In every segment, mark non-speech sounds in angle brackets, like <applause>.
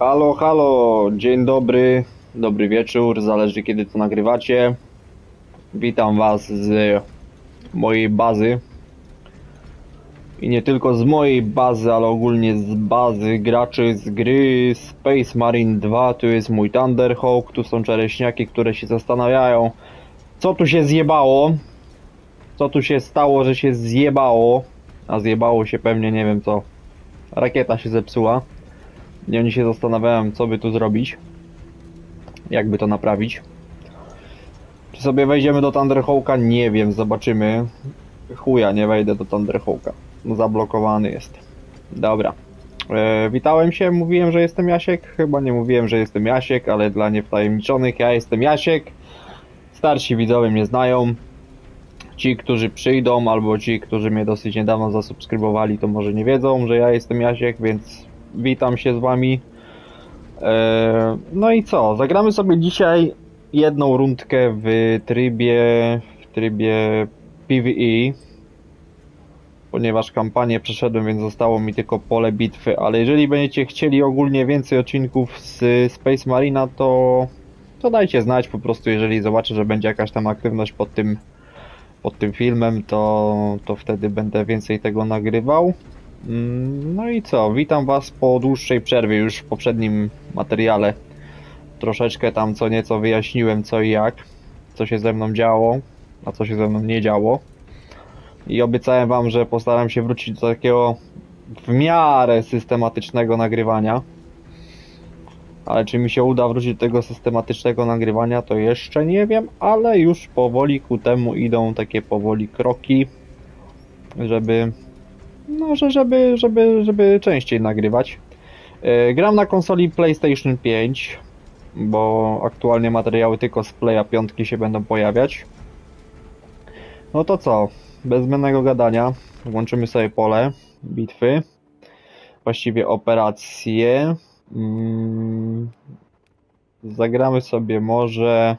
Halo, halo, dzień dobry, dobry wieczór, zależy kiedy to nagrywacie. Witam was z mojej bazy. I nie tylko z mojej bazy, ale ogólnie z bazy graczy z gry Space Marine 2. Tu jest mój Thunderhawk, tu są czereśniaki, które się zastanawiają, co tu się zjebało. Co tu się stało, że się zjebało. A zjebało się pewnie, nie wiem co. Rakieta się zepsuła. Oni się zastanawiałem, co by tu zrobić. Jak by to naprawić. Czy sobie wejdziemy do Thunderhawka? Nie wiem, zobaczymy. Chuja, nie wejdę do Thunderhawka. Zablokowany jest. Dobra. E, witałem się, mówiłem, że jestem Jasiek. Chyba nie mówiłem, że jestem Jasiek, ale dla niewtajemniczonych ja jestem Jasiek. Starsi widzowie mnie znają. Ci, którzy przyjdą, albo ci, którzy mnie dosyć niedawno zasubskrybowali, to może nie wiedzą, że ja jestem Jasiek, więc witam się z wami. E, no i co? Zagramy sobie dzisiaj jedną rundkę w trybie w trybie PvE. Ponieważ kampanię przeszedłem, więc zostało mi tylko pole bitwy, ale jeżeli będziecie chcieli ogólnie więcej odcinków z Space Marina, to to dajcie znać po prostu, jeżeli zobaczę, że będzie jakaś tam aktywność pod tym pod tym filmem, to, to wtedy będę więcej tego nagrywał. Mm, No i co, witam Was po dłuższej przerwie już w poprzednim materiale. Troszeczkę tam co nieco wyjaśniłem co i jak, co się ze mną działo, a co się ze mną nie działo. I obiecałem Wam, że postaram się wrócić do takiego w miarę systematycznego nagrywania. Ale czy mi się uda wrócić do tego systematycznego nagrywania, to jeszcze nie wiem, ale już powoli ku temu idą takie powoli kroki, żeby no, że żeby, żeby, żeby częściej nagrywać. E, Gram na konsoli PlayStation 5, bo aktualnie materiały tylko z Playa 5 się będą pojawiać. No to co? Bez zbędnego gadania włączymy sobie pole bitwy. Właściwie operacje. Mm, Zagramy sobie może...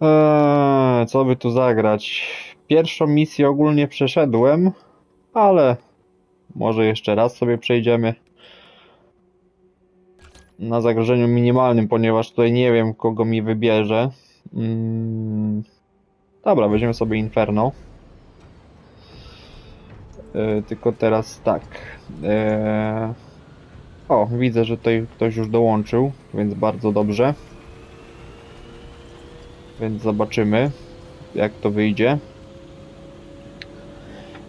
Eee, co by tu zagrać? Pierwszą misję ogólnie przeszedłem, ale może jeszcze raz sobie przejdziemy na zagrożeniu minimalnym, ponieważ tutaj nie wiem kogo mi wybierze. Mm, Dobra, weźmiemy sobie Inferno. E, tylko teraz tak. E, o, widzę, że tutaj ktoś już dołączył, więc bardzo dobrze. Więc zobaczymy, jak to wyjdzie.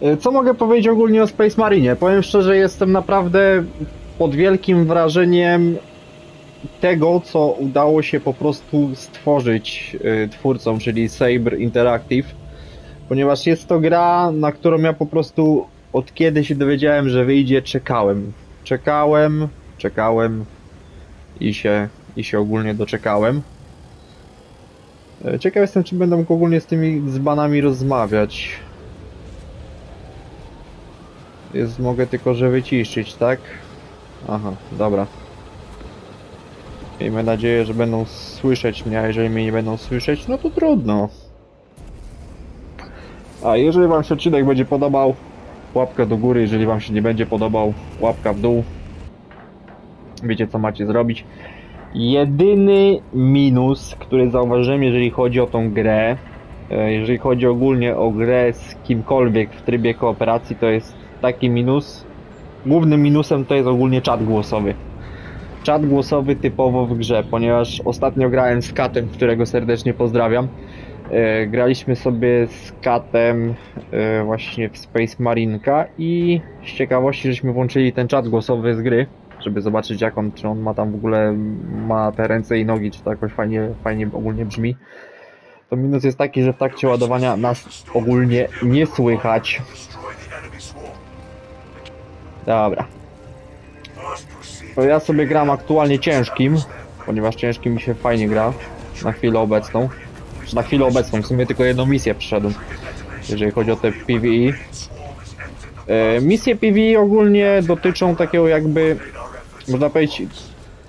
E, Co mogę powiedzieć ogólnie o Space Marine? Powiem szczerze, jestem naprawdę pod wielkim wrażeniem tego, co udało się po prostu stworzyć e, twórcom, czyli Saber Interactive. Ponieważ jest to gra, na którą ja po prostu od kiedy się dowiedziałem, że wyjdzie, czekałem. Czekałem, czekałem i się, i się ogólnie doczekałem. E, Ciekaw jestem, czy będą ogólnie z tymi dzbanami rozmawiać. Jest, mogę tylko, że wyciszyć, tak? Aha, dobra. Miejmy nadzieję, że będą słyszeć mnie, a jeżeli mnie nie będą słyszeć, no to trudno. A jeżeli wam się odcinek będzie podobał, łapka do góry, jeżeli wam się nie będzie podobał, łapka w dół. Wiecie co macie zrobić. Jedyny minus, który zauważyłem, jeżeli chodzi o tą grę, e, jeżeli chodzi ogólnie o grę z kimkolwiek w trybie kooperacji, to jest taki minus. Głównym minusem to jest ogólnie czat głosowy. Czat głosowy typowo w grze, ponieważ ostatnio grałem z Katem, którego serdecznie pozdrawiam. E, graliśmy sobie z Katem e, właśnie w Space Marinka i z ciekawości żeśmy włączyli ten czat głosowy z gry, żeby zobaczyć jak on, czy on ma tam w ogóle ma te ręce i nogi, czy to jakoś fajnie, fajnie ogólnie brzmi. To minus jest taki, że w trakcie ładowania nas ogólnie nie słychać. Dobra. To ja sobie gram aktualnie ciężkim, ponieważ ciężkim mi się fajnie gra na chwilę obecną. Na chwilę obecną, w sumie tylko jedną misję przeszedłem, jeżeli chodzi o te PvE. E, misje PvE ogólnie dotyczą takiego jakby, można powiedzieć,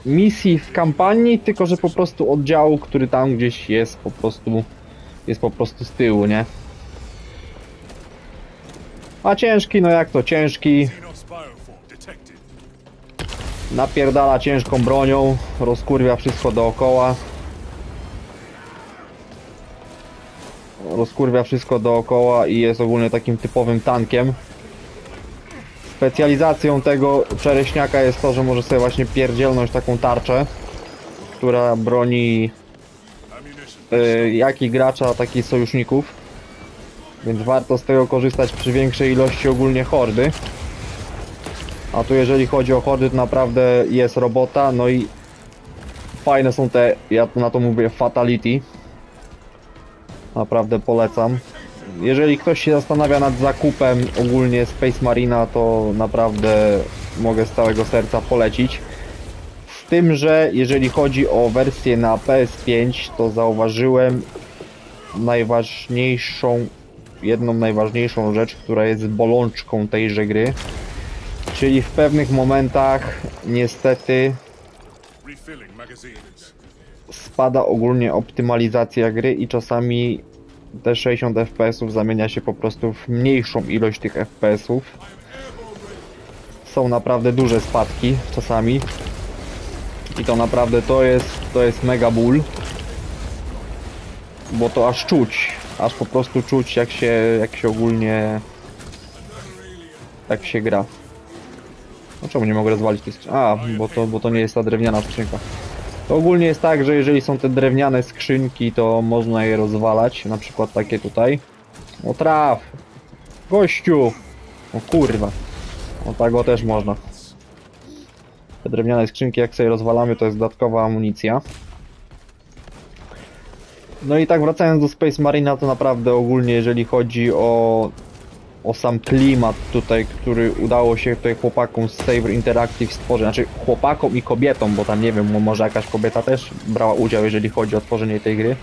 misji w kampanii, tylko że po prostu oddziału, który tam gdzieś jest po prostu, jest po prostu z tyłu, nie? A ciężki, no jak to ciężki. Napierdala ciężką bronią, rozkurwia wszystko dookoła. Rozkurwia wszystko dookoła i jest ogólnie takim typowym tankiem. Specjalizacją tego czereśniaka jest to, że może sobie właśnie pierdzielnąć taką tarczę, która broni y, jak i gracza, tak i sojuszników. Więc warto z tego korzystać przy większej ilości ogólnie hordy. A tu jeżeli chodzi o hordy, to naprawdę jest robota, no i fajne są te, ja na to mówię fatality. Naprawdę polecam. Jeżeli ktoś się zastanawia nad zakupem ogólnie Space Marina, to naprawdę mogę z całego serca polecić. Z tym, że jeżeli chodzi o wersję na PS5, to zauważyłem najważniejszą, jedną najważniejszą rzecz, która jest bolączką tejże gry. Czyli w pewnych momentach niestety spada ogólnie optymalizacja gry i czasami te 60 fps zamienia się po prostu w mniejszą ilość tych fps-ów. Są naprawdę duże spadki czasami. I to naprawdę to jest, to jest mega ból. Bo to aż czuć, aż po prostu czuć jak się, jak się ogólnie jak się gra. No czemu nie mogę rozwalić tej skrzynki? A, bo to, bo to nie jest ta drewniana skrzynka. To ogólnie jest tak, że jeżeli są te drewniane skrzynki, to można je rozwalać, na przykład takie tutaj. O traf! Gościu! O kurwa. O tak o też można. Te drewniane skrzynki jak sobie rozwalamy to jest dodatkowa amunicja. No i tak wracając do Space Marina to naprawdę ogólnie jeżeli chodzi o o sam klimat tutaj, który udało się tutaj chłopakom z Saber Interactive stworzyć, znaczy chłopakom i kobietom, bo tam nie wiem, może jakaś kobieta też brała udział, jeżeli chodzi o tworzenie tej gry.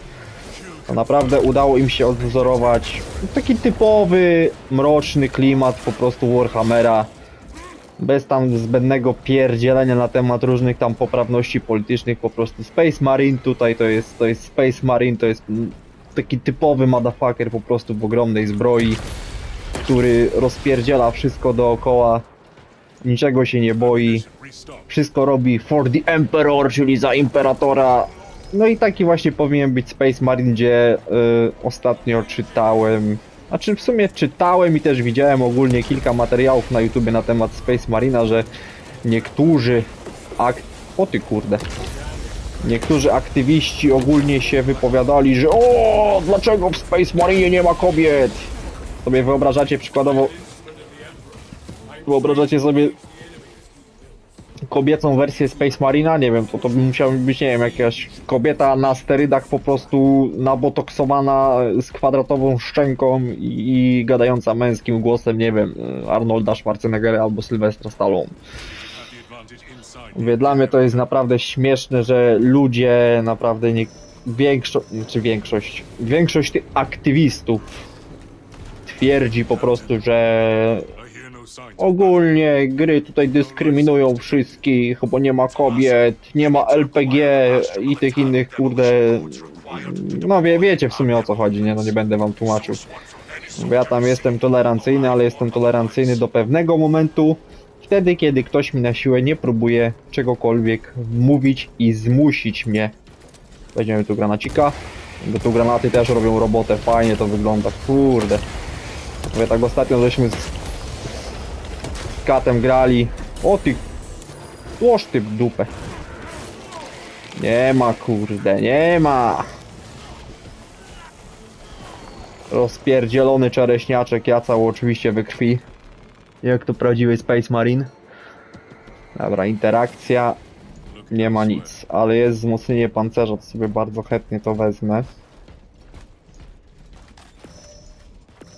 To naprawdę udało im się odwzorować taki typowy, mroczny klimat po prostu Warhammera. Bez tam zbędnego pierdzielenia na temat różnych tam poprawności politycznych, po prostu Space Marine tutaj to jest, to jest Space Marine, to jest taki typowy motherfucker po prostu w ogromnej zbroi który rozpierdziela wszystko dookoła, niczego się nie boi, wszystko robi for the Emperor, czyli za Imperatora. No i taki właśnie powinien być Space Marine, gdzie y, ostatnio czytałem, znaczy w sumie czytałem i też widziałem ogólnie kilka materiałów na YouTubie na temat Space Marina, że niektórzy akt... O ty kurde. Niektórzy aktywiści ogólnie się wypowiadali, że o, dlaczego w Space Marinie nie ma kobiet? Sobie wyobrażacie przykładowo wyobrażacie sobie kobiecą wersję Space Marina, nie wiem, to, to by musiała być, nie wiem, jakaś kobieta na sterydach po prostu nabotoksowana z kwadratową szczęką i, i gadająca męskim głosem, nie wiem, Arnolda Schwarzeneggera albo Sylwestra Stallone. Mówię, dla mnie to jest naprawdę śmieszne, że ludzie naprawdę nie... Większość, czy większość, większość tych aktywistów twierdzi po prostu, że ogólnie gry tutaj dyskryminują wszystkich, bo nie ma kobiet, nie ma LPG i tych innych, kurde... No wie, wiecie w sumie o co chodzi, nie? No nie będę wam tłumaczył. Ja tam jestem tolerancyjny, ale jestem tolerancyjny do pewnego momentu. Wtedy, kiedy ktoś mi na siłę nie próbuje czegokolwiek mówić i zmusić mnie. Weźmiemy tu granacika. Bo tu granaty też robią robotę, fajnie to wygląda, kurde. Mówię tak ostatnio żeśmy z, z katem grali. O ty, łoż ty dupę. Nie ma kurde, nie ma. Rozpierdzielony czereśniaczek, ja cały oczywiście we krwi. Jak to prawdziwy Space Marine. Dobra, interakcja. Nie ma nic, ale jest wzmocnienie pancerza, to sobie bardzo chętnie to wezmę.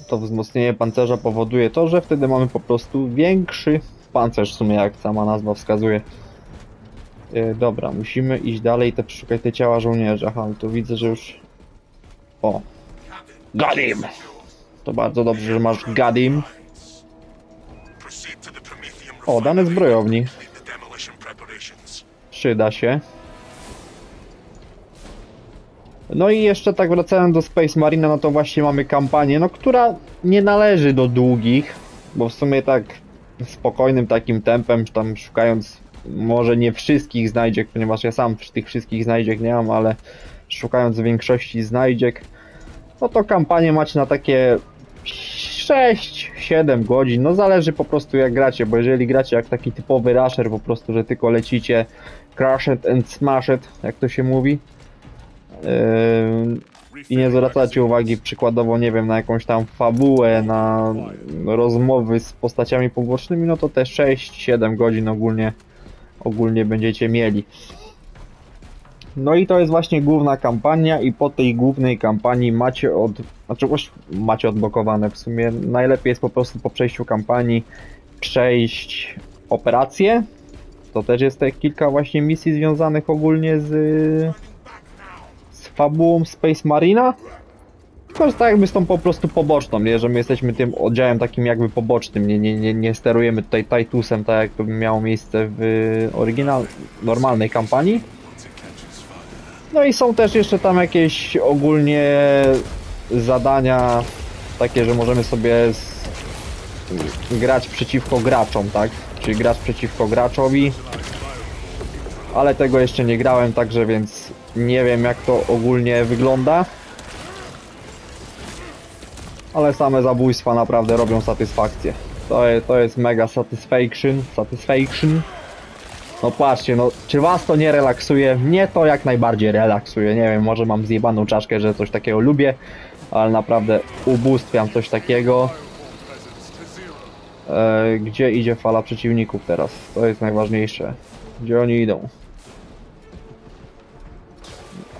To wzmocnienie pancerza powoduje to, że wtedy mamy po prostu większy pancerz, w sumie jak sama nazwa wskazuje. E, dobra, musimy iść dalej, te przeszukać te ciała żołnierzy. Aha, tu widzę, że już... O. Gadim! To bardzo dobrze, że masz Gadim. O, dane zbrojowni. Przyda się. No i jeszcze tak wracając do Space Marine, no to właśnie mamy kampanię, no która nie należy do długich, bo w sumie tak spokojnym takim tempem, tam szukając może nie wszystkich znajdziek, ponieważ ja sam tych wszystkich znajdziek nie mam, ale szukając większości znajdziek, no to kampanię macie na takie 6-7 godzin, no zależy po prostu jak gracie, bo jeżeli gracie jak taki typowy rusher, po prostu, że tylko lecicie crash it and smash it, jak to się mówi, i nie zwracacie uwagi przykładowo, nie wiem, na jakąś tam fabułę, na rozmowy z postaciami pobocznymi, no to te 6-7 godzin ogólnie, ogólnie będziecie mieli. No i to jest właśnie główna kampania i po tej głównej kampanii macie od... Znaczy macie odblokowane w sumie. Najlepiej jest po prostu po przejściu kampanii przejść operację. To też jest te kilka właśnie misji związanych ogólnie z... fabułą Space Marina. Tylko, że tak jakby z tą po prostu poboczną, nie? Że my jesteśmy tym oddziałem takim jakby pobocznym, nie, nie, nie, nie sterujemy tutaj Titusem, tak jak to miało miejsce w oryginal, normalnej kampanii. No i są też jeszcze tam jakieś ogólnie zadania takie, że możemy sobie grać przeciwko graczom, tak? Czyli grać przeciwko graczowi. Ale tego jeszcze nie grałem, także więc nie wiem jak to ogólnie wygląda. Ale same zabójstwa naprawdę robią satysfakcję. To jest, to jest mega satisfaction, satisfaction. No patrzcie, no czy was to nie relaksuje? Mnie to jak najbardziej relaksuje. Nie wiem, może mam zjebaną czaszkę, że coś takiego lubię, ale naprawdę ubóstwiam coś takiego. E, gdzie idzie fala przeciwników teraz? To jest najważniejsze. Gdzie oni idą?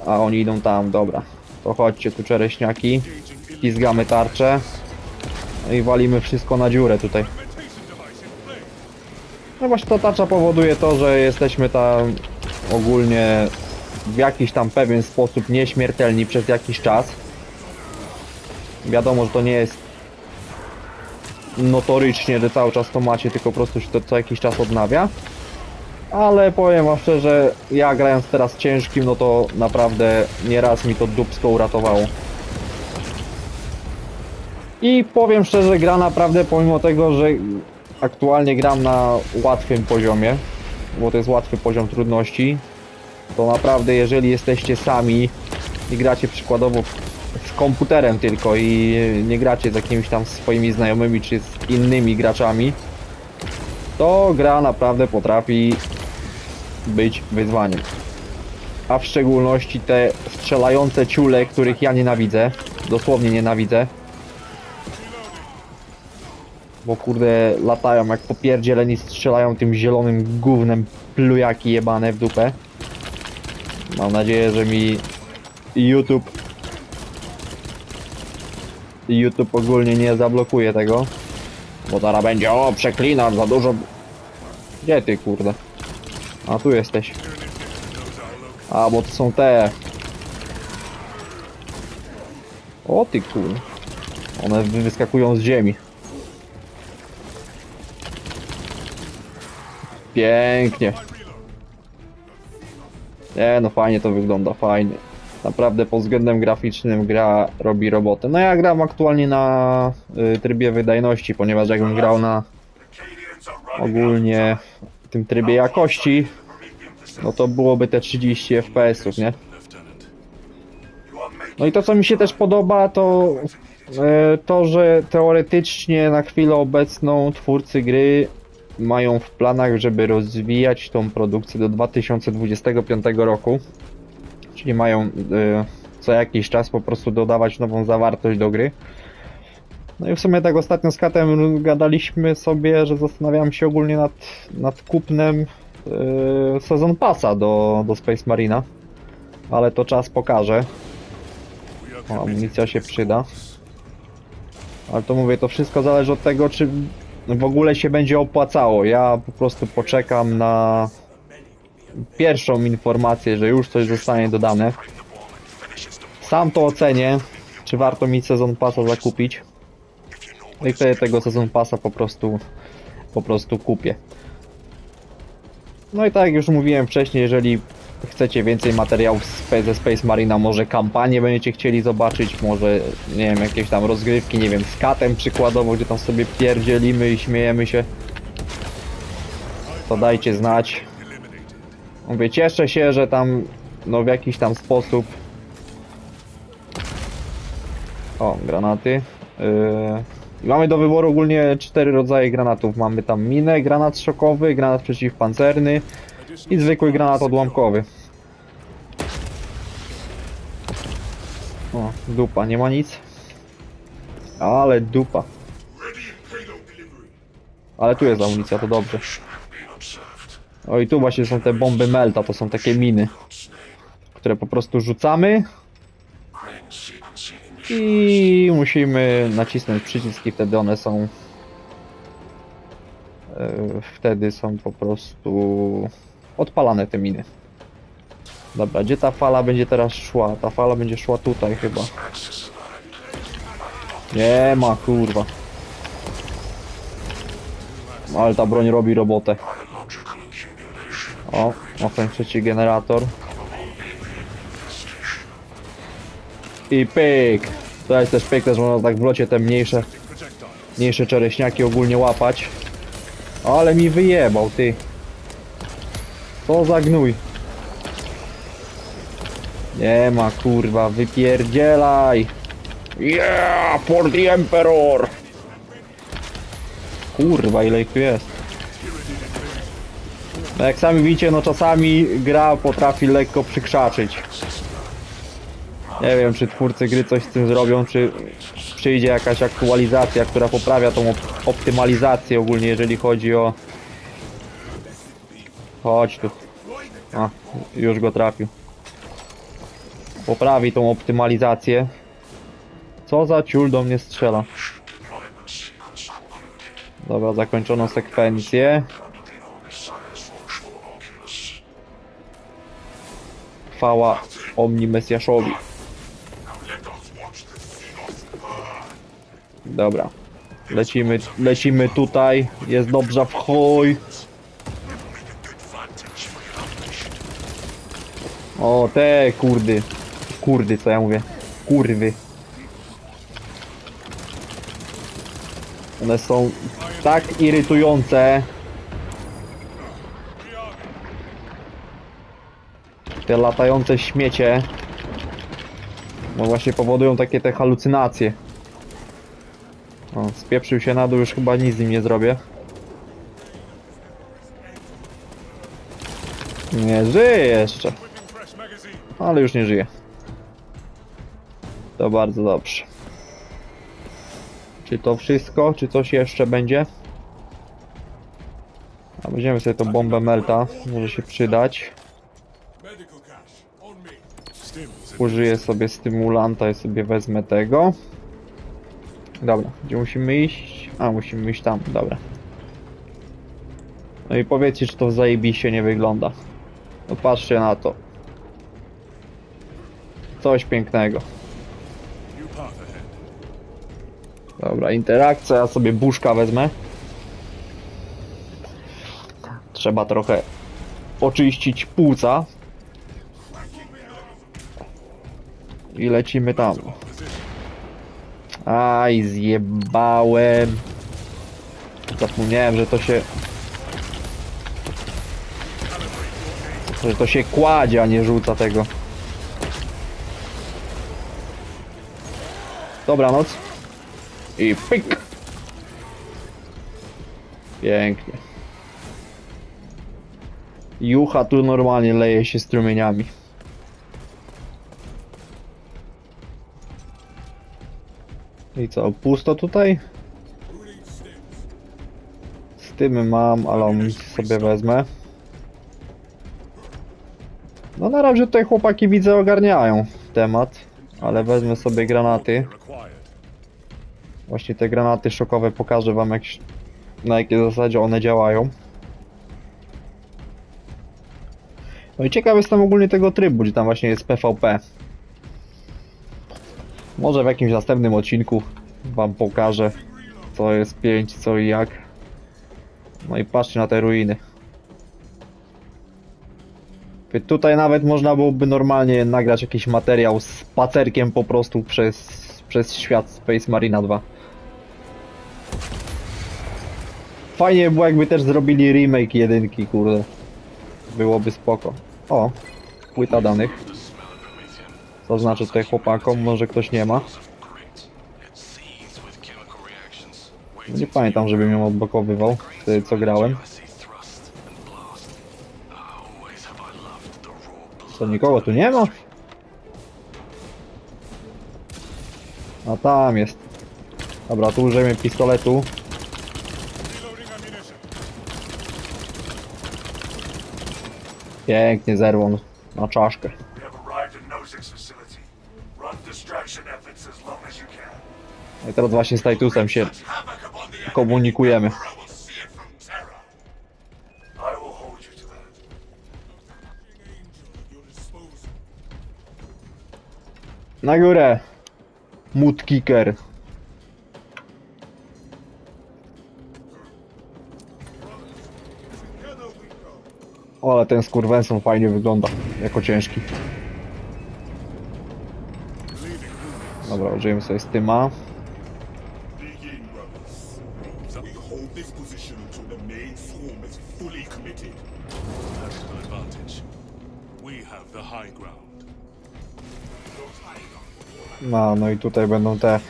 A oni idą tam, dobra. To chodźcie tu czereśniaki. Pizgamy tarczę. No I walimy wszystko na dziurę tutaj. No właśnie ta tarcza powoduje to, że jesteśmy tam ogólnie w jakiś tam pewien sposób nieśmiertelni przez jakiś czas. Wiadomo, że to nie jest notorycznie, że cały czas to macie, tylko po prostu się to co jakiś czas odnawia. Ale powiem wam szczerze, ja grając teraz ciężkim, no to naprawdę nieraz mi to dupsko uratowało. I powiem szczerze, gra naprawdę pomimo tego, że aktualnie gram na łatwym poziomie, bo to jest łatwy poziom trudności, to naprawdę jeżeli jesteście sami i gracie przykładowo z komputerem tylko i nie gracie z jakimiś tam swoimi znajomymi czy z innymi graczami, to gra naprawdę potrafi być wyzwaniem. A w szczególności te strzelające ciule, których ja nienawidzę, dosłownie nienawidzę, bo kurde latają jak popierdzieleni strzelają tym zielonym gównem plujaki jebane w dupę. Mam nadzieję, że mi YouTube YouTube ogólnie nie zablokuje tego. Bo zaraz będzie, o przeklinam za dużo. Gdzie ty kurde? A tu jesteś. A bo to są te. O ty kurde. One wy- wyskakują z ziemi. Pięknie. Nie no fajnie to wygląda, fajnie. Naprawdę pod względem graficznym gra robi robotę. No ja gram aktualnie na y, trybie wydajności, ponieważ jakbym grał na ogólnie w tym trybie jakości, no to byłoby te 30 FPS-ów, nie? No i to co mi się też podoba to e, to, że teoretycznie na chwilę obecną twórcy gry mają w planach, żeby rozwijać tą produkcję do 2025 roku. Czyli mają e, co jakiś czas po prostu dodawać nową zawartość do gry. No i w sumie tak ostatnio z Katem gadaliśmy sobie, że zastanawiam się ogólnie nad, nad kupnem e, sezon pasa do, do Space Marina. Ale to czas pokaże. O, amunicja się przyda. Ale to mówię, to wszystko zależy od tego, czy w ogóle się będzie opłacało. Ja po prostu poczekam na pierwszą informację, że już coś zostanie dodane. Sam to ocenię, czy warto mi sezon pasa zakupić. No i wtedy tego sezon pasa po prostu po prostu kupię. No i tak jak już mówiłem wcześniej, jeżeli chcecie więcej materiałów ze Space Marina, może kampanię będziecie chcieli zobaczyć, może nie wiem, jakieś tam rozgrywki, nie wiem, z katem przykładowo, gdzie tam sobie pierdzielimy i śmiejemy się, to dajcie znać. Mówię, cieszę się, że tam, no w jakiś tam sposób... O, granaty. Yy... i Mamy do wyboru ogólnie cztery rodzaje granatów. Mamy tam minę, granat szokowy, granat przeciwpancerny i zwykły granat odłamkowy. O, dupa, nie ma nic. Ale dupa. Ale tu jest amunicja, to dobrze. O i tu właśnie są te bomby melta, to są takie miny, które po prostu rzucamy. I musimy nacisnąć przycisk i wtedy one są e, wtedy są po prostu odpalane te miny. Dobra, gdzie ta fala będzie teraz szła? Ta fala będzie szła tutaj chyba. Nie ma kurwa. Ale ta broń robi robotę. O, ten trzeci generator. I pyk! To jest też piękne, że można tak w locie te mniejsze, mniejsze czereśniaki ogólnie łapać. Ale mi wyjebał, ty. Co za gnój. Nie ma, kurwa, wypierdzielaj. Yeah, for the Emperor! Kurwa, ile ich tu jest. No jak sami widzicie, no czasami gra potrafi lekko przykrzaczyć. Nie wiem, czy twórcy gry coś z tym zrobią, czy przyjdzie jakaś aktualizacja, która poprawia tą op optymalizację ogólnie, jeżeli chodzi o... Chodź tu. A, już go trafił. Poprawi tą optymalizację. Co za ciul do mnie strzela? Dobra, zakończono sekwencję. Chwała Omni Mesjaszowi. Dobra. Lecimy, lecimy tutaj. Jest dobrze w chuj. O, te kurdy. Kurdy, co ja mówię? Kurwy. One są tak irytujące. Te latające śmiecie. No właśnie powodują takie te halucynacje. O, spieprzył się na dół, już chyba nic z nim nie zrobię. Nie żyje jeszcze. Ale już nie żyje. To bardzo dobrze. Czy to wszystko? Czy coś jeszcze będzie? A weźmiemy sobie tą bombę melta. Może się przydać. On. Użyję sobie stymulanta i sobie wezmę tego. Dobra, gdzie musimy iść? A, musimy iść tam, dobra. No i powiedzcie, czy to zajebiście nie wygląda. No patrzcie na to. Coś pięknego. Dobra, interakcja, ja sobie buszka wezmę. Trzeba trochę oczyścić płuca. I lecimy tam. Aj, zjebałem. Zapomniałem, że to się... Że to się kładzie, a nie rzuca tego. Dobranoc. I pyk! Pięknie. Jucha tu normalnie leje się strumieniami. I co, pusto tutaj? Stymy mam, ale amunicję sobie wezmę. No na razie tutaj chłopaki widzę ogarniają temat, ale wezmę sobie granaty. Właśnie te granaty szokowe pokażę wam jak, na jakiej zasadzie one działają. No i ciekaw jestem ogólnie tego trybu, gdzie tam właśnie jest PvP. Może w jakimś następnym odcinku wam pokażę co jest 5, co i jak. No i patrzcie na te ruiny. Tutaj nawet można byłoby normalnie nagrać jakiś materiał z spacerkiem po prostu przez, przez świat Space Marina 2. Fajnie by było jakby też zrobili remake jedynki, kurde. Byłoby spoko. O, płyta danych. Co znaczy tutaj chłopakom, może ktoś nie ma. Nie pamiętam, żebym ją odblokowywał, wtedy co grałem. Co, nikogo tu nie ma? A tam jest. Dobra, tu użyjemy pistoletu. Pięknie zerwą na czaszkę. I teraz właśnie z Titusem się komunikujemy. Na górę! Mood kicker. O, ale ten skurwęson fajnie wygląda, jako ciężki. Dobra, użyjemy sobie styma. Begin, No, no i tutaj będą te...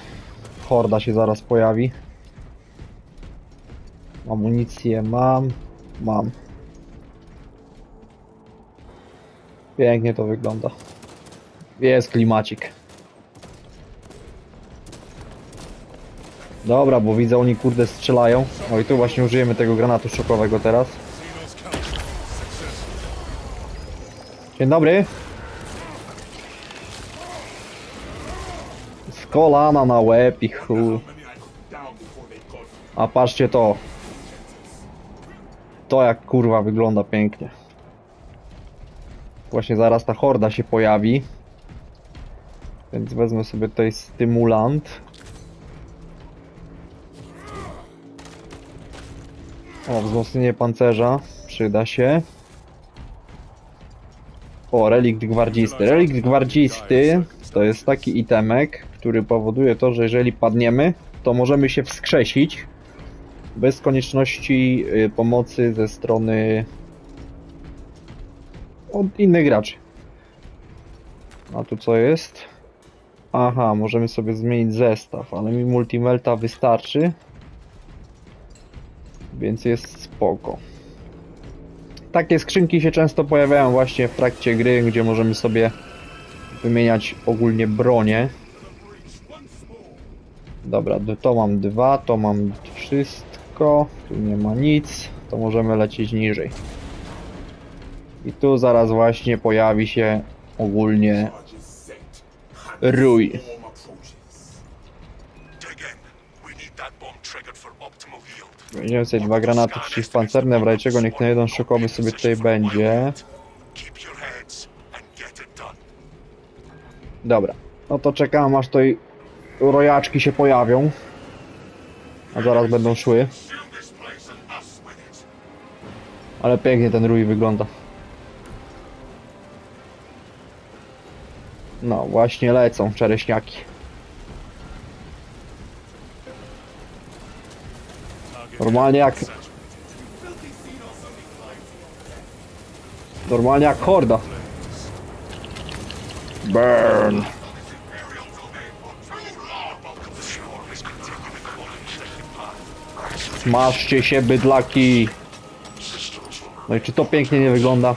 Horda się zaraz pojawi. Amunicję mam. Mam. Pięknie to wygląda. Jest klimacik. Dobra, bo widzę oni kurde strzelają. O i tu właśnie użyjemy tego granatu szokowego teraz. Dzień dobry. Kolana na łeb i A patrzcie to. To jak kurwa wygląda pięknie. Właśnie zaraz ta horda się pojawi. Więc wezmę sobie tutaj stymulant. O, wzmocnienie pancerza. Przyda się. O, relikt gwardzisty. Relikt gwardzisty to jest taki itemek, który powoduje to, że jeżeli padniemy, to możemy się wskrzesić bez konieczności y, pomocy ze strony od innych graczy. A tu co jest? Aha, możemy sobie zmienić zestaw, ale mi multimelta wystarczy. Więc jest spoko. Takie skrzynki się często pojawiają właśnie w trakcie gry, gdzie możemy sobie wymieniać ogólnie bronie. Dobra, to mam dwa, to mam wszystko, tu nie ma nic, to możemy lecieć niżej. I tu zaraz właśnie pojawi się ogólnie rój. Weźmiemy sobie dwa granaty przeciwpancerne, w razie czego niech ten jeden szokowy sobie tutaj będzie. Dobra, no to czekam aż tutaj rojaczki się pojawią. A zaraz będą szły. Ale pięknie ten rój wygląda. No, właśnie lecą czereśniaki. Normalnie jak... Normalnie jak horda. Burn. Smaszcie się bydlaki. No i czy to pięknie nie wygląda?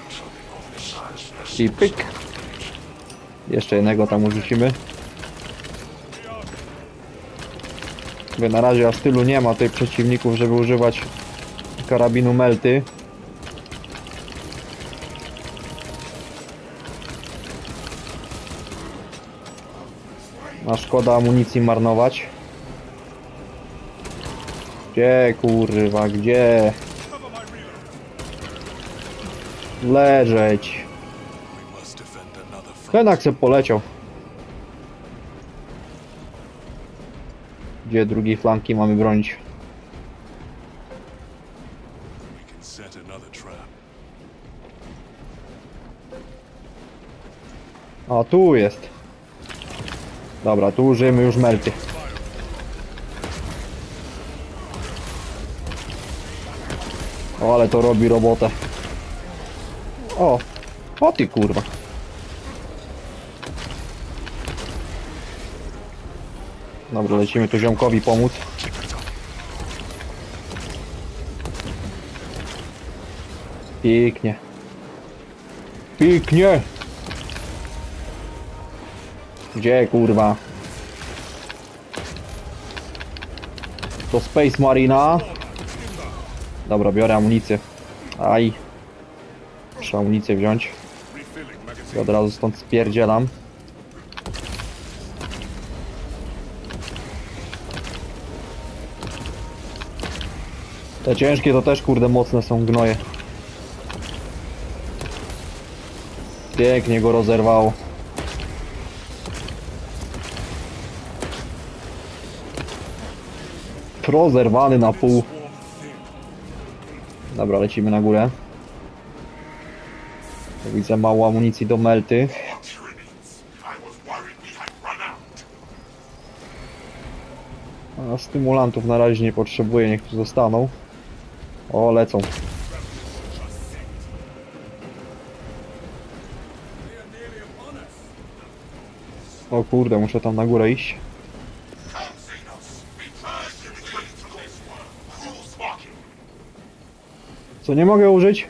I pyk. Jeszcze jednego tam urzucimy. Mówię, na razie aż tylu nie ma tutaj przeciwników, żeby używać karabinu melty. A szkoda amunicji marnować. Gdzie kurwa, gdzie? Leżeć. Jednak se poleciał. Gdzie drugiej flanki mamy bronić? A tu jest. Dobra, tu użyjemy już melty. O, ale to robi robotę. O, O ty kurwa. Dobra, lecimy tu ziomkowi pomóc. Pięknie. Pięknie! Gdzie kurwa? To Space Marina. Dobra, biorę amunicję. Aj. Muszę amunicję wziąć. I od razu stąd spierdzielam. Te ciężkie to też kurde mocne są gnoje. Pięknie go rozerwało. Rozerwany na pół. Dobra, lecimy na górę. Widzę mało amunicji do melty. A stymulantów na razie nie potrzebuję, niech tu zostaną. O, lecą. O kurde, muszę tam na górę iść. Co nie mogę użyć?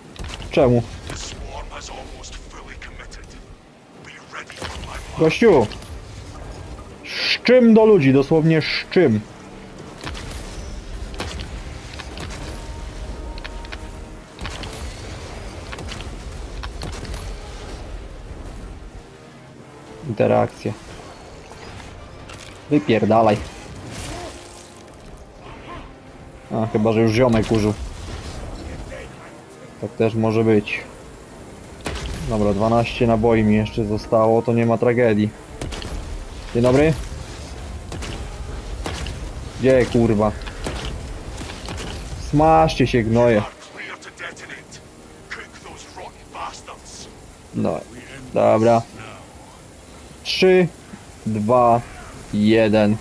Czemu? Gościu! Szczym do ludzi, dosłownie szczym. Interakcje. Wypierdalaj. A, chyba, że już ziomek użył. Tak też może być. Dobra, 12 naboi mi jeszcze zostało, to nie ma tragedii. Dzień dobry. Gdzie kurwa? Smaszcie się gnoje. No. Dobra. 3, 2, 1.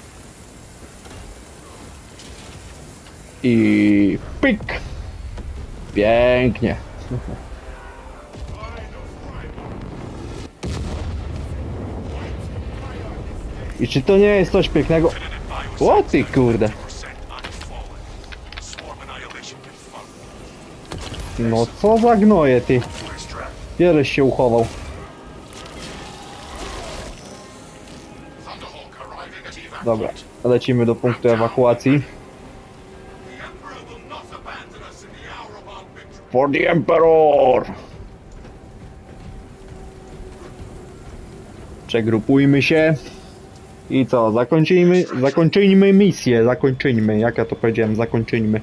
I pik. Pięknie. I czy to nie jest coś pięknego? O ty kurde. No co za gnoje ty. Wieżeś się uchował. Dobra, lecimy do punktu ewakuacji. For the Emperor! Przegrupujmy się. I co, zakończyjmy, zakończyjmy misję, zakończyjmy, jak ja to powiedziałem, zakończyjmy.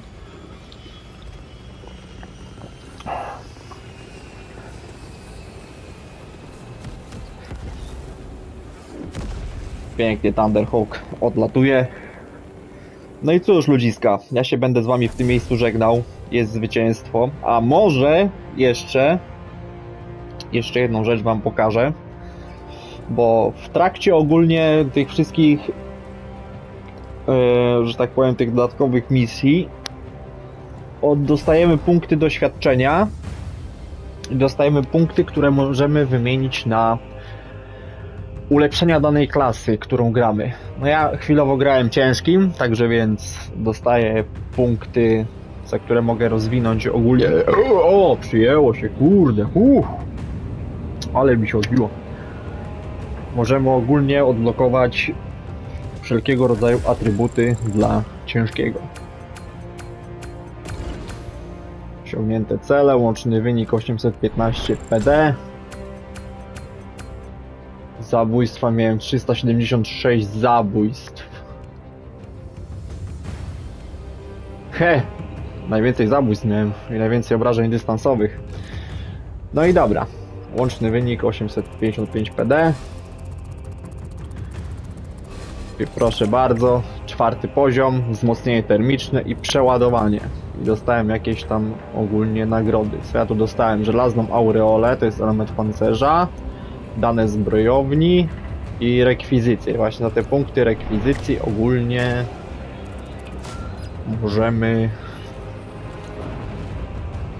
Pięknie Thunderhawk odlatuje. No i cóż ludziska, ja się będę z wami w tym miejscu żegnał. Jest zwycięstwo. A może jeszcze jeszcze jedną rzecz wam pokażę. Bo w trakcie ogólnie tych wszystkich e, że tak powiem tych dodatkowych misji dostajemy punkty doświadczenia i dostajemy punkty, które możemy wymienić na ulepszenia danej klasy, którą gramy. No ja chwilowo grałem ciężkim, także więc dostaję punkty, które mogę rozwinąć ogólnie. O, przyjęło się, kurde, uff. Ale mi się odbiło. Możemy ogólnie odblokować wszelkiego rodzaju atrybuty dla ciężkiego. Osiągnięte cele, łączny wynik 815 PD. Zabójstwa miałem 376 zabójstw. He! Najwięcej zabójstw miałem i najwięcej obrażeń dystansowych. No i dobra. Łączny wynik 855 PD. I proszę bardzo, czwarty poziom, wzmocnienie termiczne i przeładowanie. I dostałem jakieś tam ogólnie nagrody. Co ja tu dostałem? Żelazną aureolę, to jest element pancerza, dane zbrojowni i rekwizycje. Właśnie za te punkty rekwizycji ogólnie możemy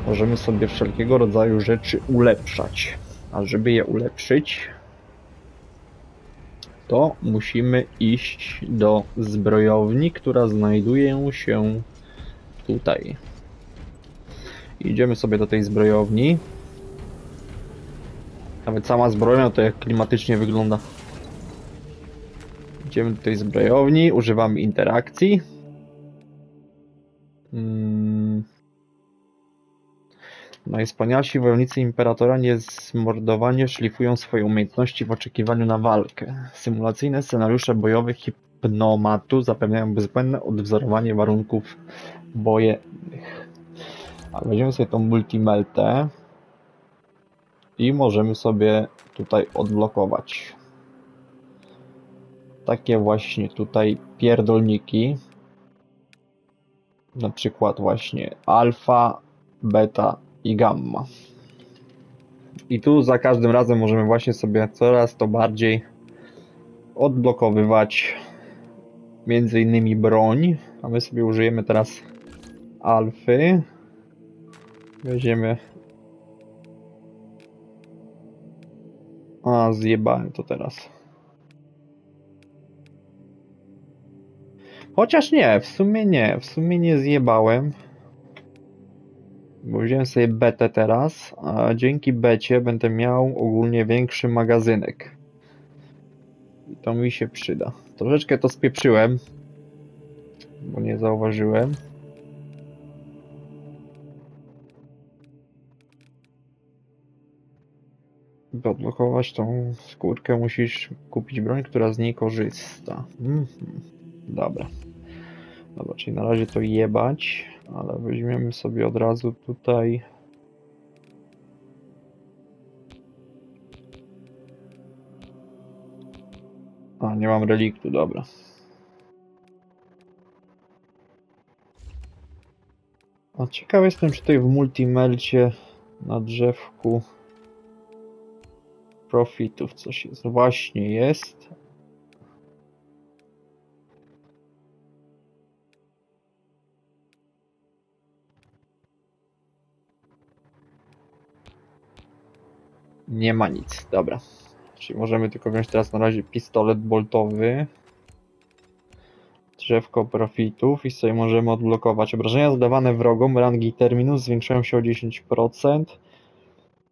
możemy sobie wszelkiego rodzaju rzeczy ulepszać. A żeby je ulepszyć, to musimy iść do zbrojowni, która znajduje się tutaj. Idziemy sobie do tej zbrojowni. Nawet sama zbrojownia to jak klimatycznie wygląda. Idziemy do tej zbrojowni, używamy interakcji. Najwspanialsi wojownicy Imperatora niezmordowanie szlifują swoje umiejętności w oczekiwaniu na walkę. Symulacyjne scenariusze bojowe hipnomatu zapewniają bezbłędne odwzorowanie warunków wojennych. A weźmiemy sobie tą multimeltę i możemy sobie tutaj odblokować takie właśnie tutaj pierdolniki na przykład właśnie alfa, beta i gamma. I tu za każdym razem możemy właśnie sobie coraz to bardziej odblokowywać między innymi broń, a my sobie użyjemy teraz alfy. Weźmiemy A, zjebałem to teraz. Chociaż nie, w sumie nie, w sumie nie zjebałem. Bo wziąłem sobie betę teraz, a dzięki becie będę miał ogólnie większy magazynek. I to mi się przyda. Troszeczkę to spieprzyłem, bo nie zauważyłem. By odblokować tą skórkę musisz kupić broń, która z niej korzysta. Mhm. Dobra. Dobra, czyli na razie to jebać, ale weźmiemy sobie od razu tutaj. A, nie mam reliktu, dobra. A jestem, czy tutaj w multimelcie na drzewku profitów coś jest. Właśnie jest. Nie ma nic, dobra. Czyli możemy tylko wziąć teraz na razie pistolet boltowy. Drzewko profitów i sobie możemy odblokować. Obrażenia zadawane wrogom rangi terminus zwiększają się o 10%.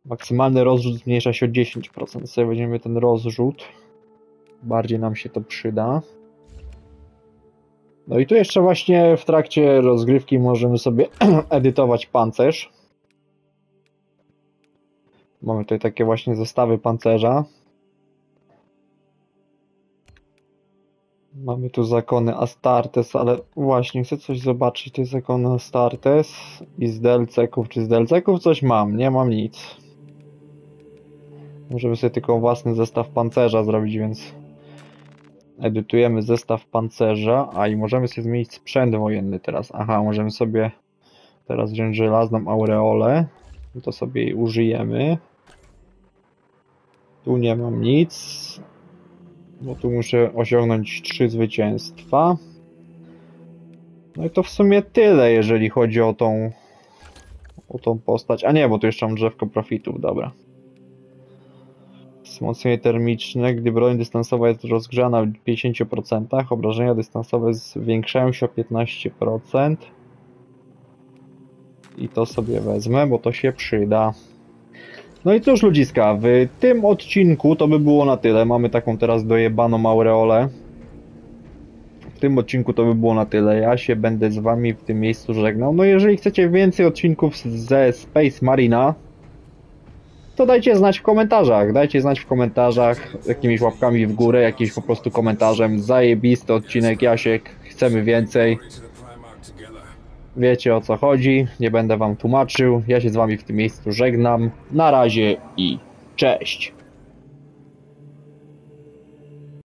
Maksymalny rozrzut zmniejsza się o 10%. Sobie weźmiemy ten rozrzut. Bardziej nam się to przyda. No i tu jeszcze właśnie w trakcie rozgrywki możemy sobie <clears throat> edytować pancerz. Mamy tutaj takie właśnie zestawy pancerza. Mamy tu zakony Astartes, ale właśnie chcę coś zobaczyć. Te zakony Astartes i z delceków. Czy z delceków coś mam? Nie mam nic. Możemy sobie tylko własny zestaw pancerza zrobić, więc edytujemy zestaw pancerza, a i możemy sobie zmienić sprzęt wojenny teraz. Aha, możemy sobie teraz wziąć żelazną aureolę. To sobie użyjemy. Tu nie mam nic. Bo tu muszę osiągnąć trzy zwycięstwa. No i to w sumie tyle, jeżeli chodzi o tą o tą postać. A nie, bo tu jeszcze mam drzewko profitów, dobra. Wzmocnienie termiczne. Gdy broń dystansowa jest rozgrzana w 50%, obrażenia dystansowe zwiększają się o 15%. I to sobie wezmę, bo to się przyda. No i cóż ludziska, w tym odcinku to by było na tyle. Mamy taką teraz dojebaną aureolę. W tym odcinku to by było na tyle. Ja się będę z wami w tym miejscu żegnał. No jeżeli chcecie więcej odcinków ze Space Marina, to dajcie znać w komentarzach. Dajcie znać w komentarzach jakimiś łapkami w górę, jakimś po prostu komentarzem. Zajebisty odcinek, Jasiek, chcemy więcej. Wiecie o co chodzi, nie będę wam tłumaczył. Ja się z wami w tym miejscu żegnam. Na razie i cześć.